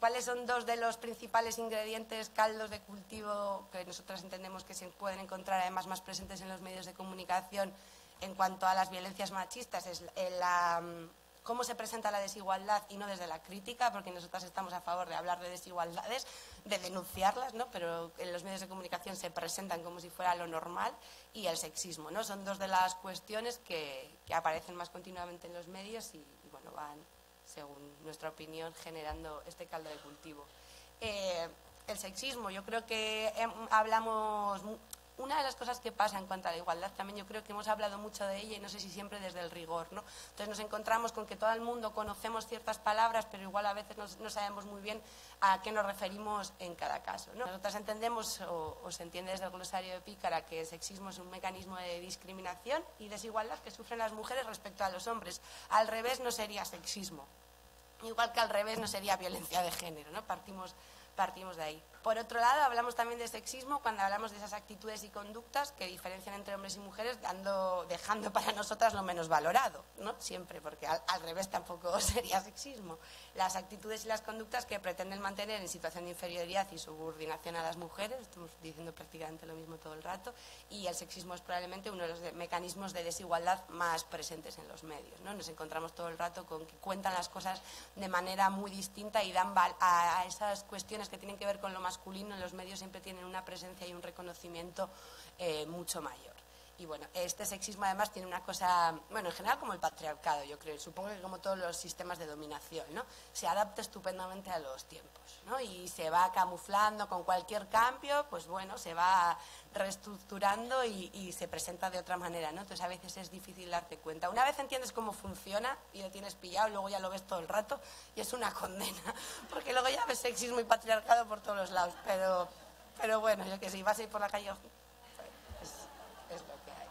¿Cuáles son dos de los principales ingredientes, caldos de cultivo que nosotras entendemos que se pueden encontrar además más presentes en los medios de comunicación en cuanto a las violencias machistas? Es la, cómo se presenta la desigualdad y no desde la crítica, porque nosotras estamos a favor de hablar de desigualdades, de denunciarlas, ¿no? pero en los medios de comunicación se presentan como si fuera lo normal, y el sexismo. ¿no? Son dos de las cuestiones que, aparecen más continuamente en los medios y bueno, van según nuestra opinión, generando este caldo de cultivo. Eh, el sexismo, yo creo que hablamos, una de las cosas que pasa en cuanto a la igualdad también, yo creo que hemos hablado mucho de ella y no sé si siempre desde el rigor, ¿no? Entonces nos encontramos con que todo el mundo conocemos ciertas palabras, pero igual a veces no, sabemos muy bien a qué nos referimos en cada caso, ¿no? Nosotras entendemos, o, o, se entiende desde el glosario de Pícara, que el sexismo es un mecanismo de discriminación y desigualdad que sufren las mujeres respecto a los hombres. Al revés no sería sexismo. Igual que al revés no sería violencia de género, ¿no? Partimos partimos de ahí. Por otro lado, hablamos también de sexismo cuando hablamos de esas actitudes y conductas que diferencian entre hombres y mujeres, dando, dejando para nosotras lo menos valorado, ¿no? Siempre, porque al, revés tampoco sería sexismo. Las actitudes y las conductas que pretenden mantener en situación de inferioridad y subordinación a las mujeres, estamos diciendo prácticamente lo mismo todo el rato, y el sexismo es probablemente uno de los mecanismos de desigualdad más presentes en los medios, ¿no? Nos encontramos todo el rato con que cuentan las cosas de manera muy distinta y dan a esas cuestiones que tienen que ver con lo masculino en los medios siempre tienen una presencia y un reconocimiento eh, mucho mayor. Y bueno, este sexismo además tiene una cosa, bueno, en general como el patriarcado, yo creo, supongo que como todos los sistemas de dominación, ¿no? Se adapta estupendamente a los tiempos, ¿no? Y se va camuflando con cualquier cambio, pues bueno, se va reestructurando y, se presenta de otra manera, ¿no? Entonces a veces es difícil darte cuenta. Una vez entiendes cómo funciona y lo tienes pillado, luego ya lo ves todo el rato y es una condena, porque luego sexismo y patriarcado por todos los lados, pero, pero bueno, yo que sé, vas a ir por la calle, pues, es lo que hay.